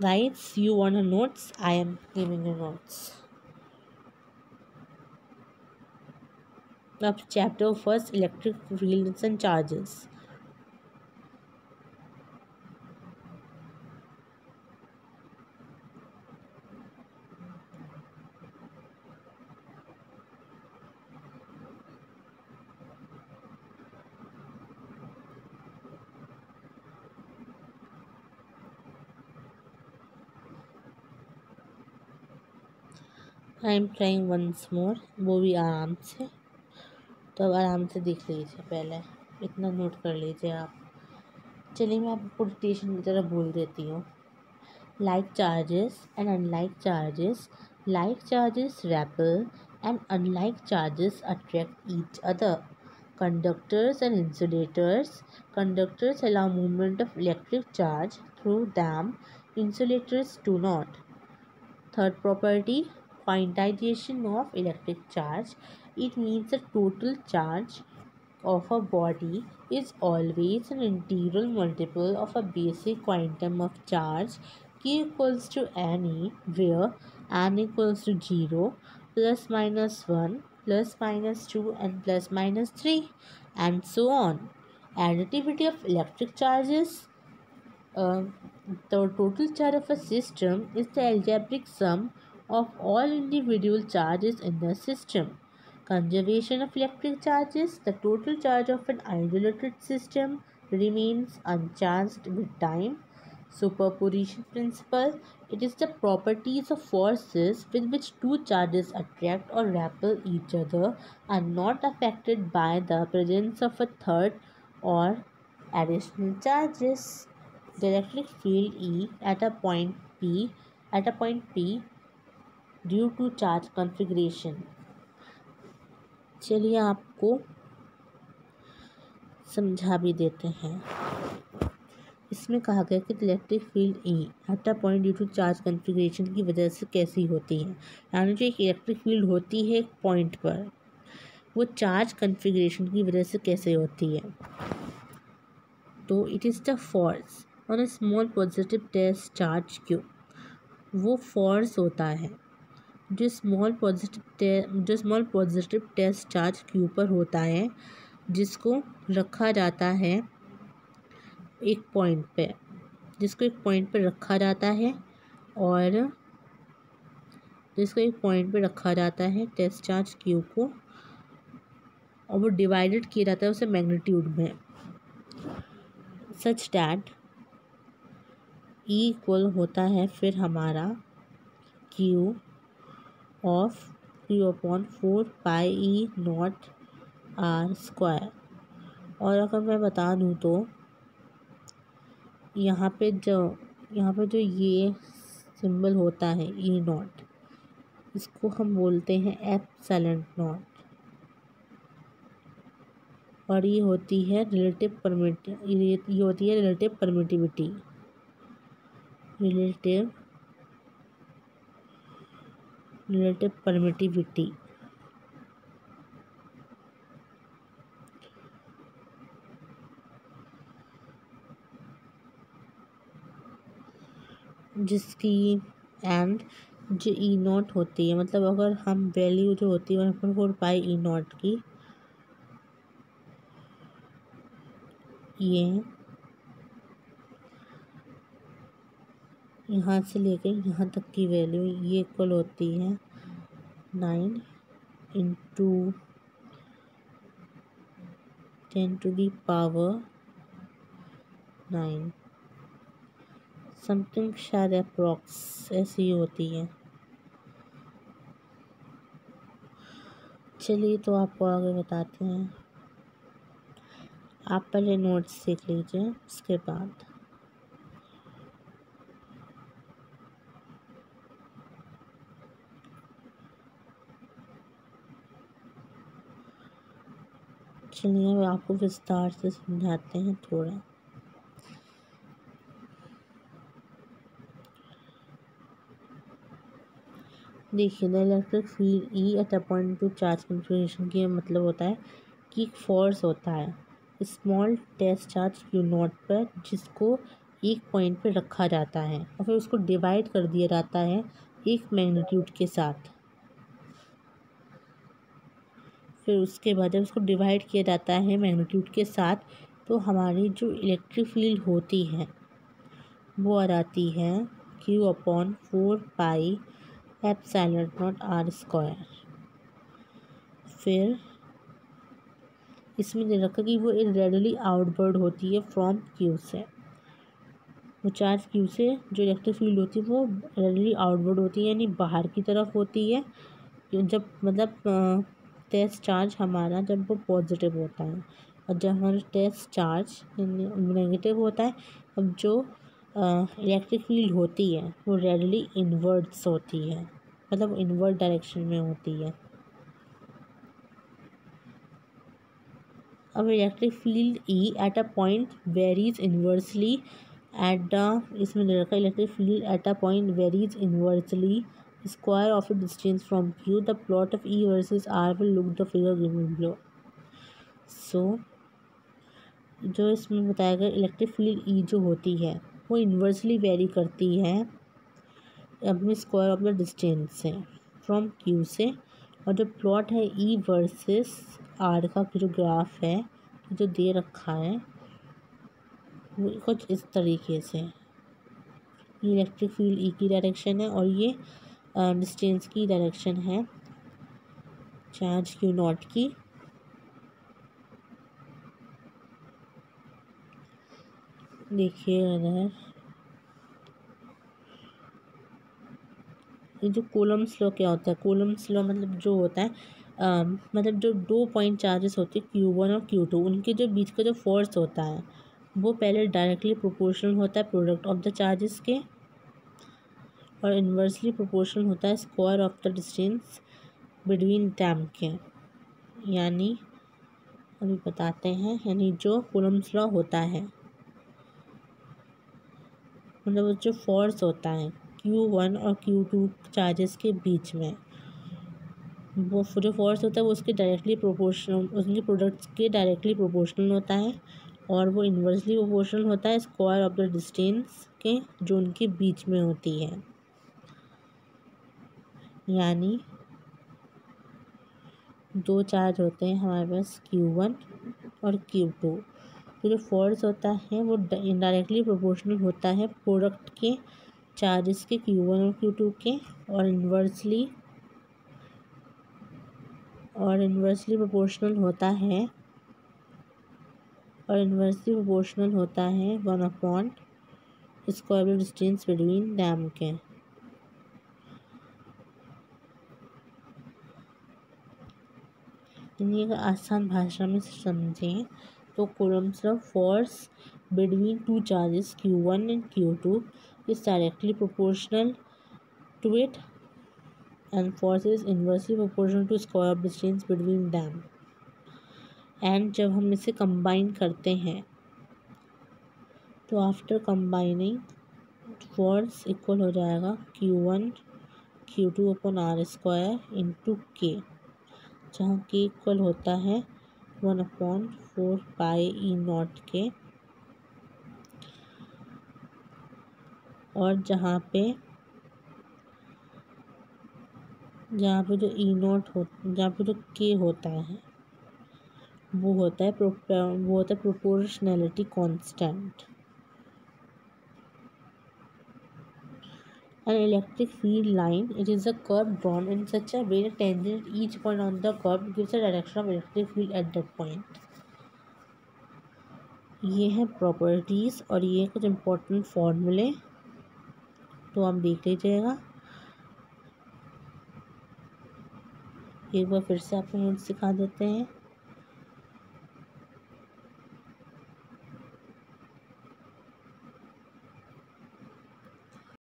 Guys, you want a notes? I am giving you notes. Now, chapter first electric fields and charges. I am trying once more वो भी आराम से। तो अब आराम से देख लीजिए पहले। इतना नोट कर लीजिए आप। चलिए मैं आपको डिटेशन की तरह बोल देती हूँ। Like charges and unlike charges like charges repel and unlike charges attract each other conductors and insulators. Conductors allow movement of electric charge through them. Insulators do not. Third property. Quantization of electric charge. It means the total charge of a body is always an integral multiple of a basic quantum of charge. Q equals to any where n equals to 0 plus minus 1 plus minus 2 and plus minus 3 and so on. Additivity of electric charges uh, the total charge of a system is the algebraic sum of all individual charges in the system. Conservation of electric charges. The total charge of an isolated system remains unchanged with time. Superposition principle. It is the properties of forces with which two charges attract or repel each other are not affected by the presence of a third or additional charges. The electric field E at a point P at a point P due to charge configuration चलिए आपको समझा भी देते हैं। इसमें कहा गया कि electric field E at a point due to charge configuration की वजह से कैसी होती है। यानी जो एक इलेक्ट्रिक फ़ील्ड होती है एक पॉइंट पर, वो चार्ज कॉन्फ़िगरेशन की वजह से कैसे होती है। तो it is the force on a small positive test charge Q वो फोर्स होता है। जो स्मॉल पॉजिटिव जो small positive test charge Q पर होता है, जिसको रखा जाता है एक पॉइंट पे, जिसको एक पॉइंट पे रखा जाता है और जिसको एक पॉइंट पे रखा जाता है टेस्ट चार्ज क्यू को, और वो डिवाइडेड किया जाता है उसे मैग्नीट्यूड में। सच डैट ई इक्वल होता है फिर हमारा Q of Q upon four pi E naught R square और अगर मैं बता दूँ तो यहाँ पे जो, यहाँ पे जो ये सिंबल होता है ई e नॉट इसको हम बोलते हैं एप सेलेंट नॉट और ये होती है रिलेटिव परमिट ये होती है relative permittivity relative relative permittivity. जिसकी एंड जो ई नॉट होती है मतलब अगर हम वैल्यू जो होती है one point four pi E naught की, ये यहाँ से लेकर यहाँ तक की वैल्यू ये इक्वल होती है nine into ten to the power nine something शायद अप्रॉक्स ऐसी होती है। चलिए तो आपको आगे बताते हैं। आप पहले नोट्स सीख लीजिए, उसके बाद चलिए अब आपको विस्तार से समझाते हैं थोड़ा। देखिए, the electric field E at a point to charge configuration की मतलब होता है कि एक फोर्स होता है। Small test charge Q naught पर जिसको एक पॉइंट पे रखा जाता है और फिर उसको डिवाइड कर दिया जाता है एक मैग्नीट्यूड के साथ। फिर उसके बाद जब उसको डिवाइड किया जाता है मैग्नीट्यूड के साथ तो हमारी जो इलेक्ट्रिक फ़ील्ड होती है, वो आ जाती है Q upon four pi epsilon naught R square फिर इसमें दे रखा कि वो रेडली आउटबर्ड होती है फ्रॉम क्यू से। वो चार्ज क्यू से जो इलेक्ट्रिक फ़ील्ड होती है, वो रेडली आउटवर्ड होती है, यानी बाहर की तरफ़ होती है। जब मतलब टेस्ट चार्ज हमारा जब वो पॉजिटिव होता है और जब हमारा टेस्ट चार्ज नेगेटिव होता है, अब जो इलेक्ट्रिक फ़ील्ड होती है, वो रेडली इन्वर्ट्स होती है मतलब इन्वर्ट डायरेक्शन में होती है। अब electric field E at a point varies inversely at the इसमें रखा electric field at a point varies inversely square of a distance from Q the plot of E versus R will look the figure given below. So जो इसमें बताया गया electric field ई जो होती है, वो इन्वर्सली वेरी करती है अपने स्क्वायर ऑफ़ द डिस्टेंस से फ्रॉम क्यू से। और जो प्लॉट है ई वर्सेस आर का, जो ग्राफ है, जो दे रखा है, वो कुछ इस तरीके से। इलेक्ट्रिक फ़ील्ड ई की डायरेक्शन है और ये डिस्टेंस की डायरेक्शन है। चार्ज क्यू नॉट की। देखिए अगर ये जो कोलम स्लो क्या होता है? कोलम स्लो मतलब जो होता है आ, मतलब जो दो पॉइंट चार्जेस होते हैं क्यू वन और क्यू टू उनके जो बीच का जो फोर्स होता है वो पहले डायरेक्टली प्रोपोर्शनल होता है प्रोडक्ट ऑफ़ द चार्जेस के। और इन्वर्सली प्रोपोर्शनल होता है square of the distance between them के। यानी, अभी बताते हैं, यानी जो कुलम्स लॉ होता है। मतलब जो फोर्स होता है क्यू वन और क्यू टू चार्जेस के बीच में। वो जो फोर्स होता है, वो उसके डायरेक्टली प्रोपोर्शनल उसके प्रोडक्ट्स के डायरेक्टली प्रोपोर्शनल होता है। और वो इन्वर्सली प्रोपोर्शनल होता है स्क्वायर ऑफ़ द डिस्टेंस के, जो उनके बीच में होती है। यानी दो चार्ज होते हैं हमारे पास क्यू वन और क्यू टू तो जो फोर्स होता है, वो इनडायरेक्टली प्रोपोर्शनल होता है प्रोडक्ट के चार्जेस के क्यू वन और क्यू टू के और इन्वर्सली और इन्वर्सली प्रोपोर्शनल होता है और इन्वर्सली प्रोपोर्शनल होता है one upon square distance between them के। अगर आसान भाषा में समझें तो Coulomb's of force between two charges Q one and Q two is directly proportional to it and force is inversely proportional to square distance between them and जब हम इसे कंबाइन करते हैं तो आफ्टर कंबाइनिंग फोर्स इक्वल हो जाएगा Q one Q two upon R square into K जहाँ K equal होता है one upon four pi E naught K. और जहाँ पे जहाँ पे जो ई नॉट हो, जहाँ पे जो के होता है, वो होता है वो होता है proportionality constant an electric field line it is a curve drawn in such a way that tangent each point on the curve gives a direction of electric field at that point ये है properties और ये कुछ important फॉर्मूले तो आप देख लीजिएगा एक बार फिर से आपको नोट सिखा देते हैं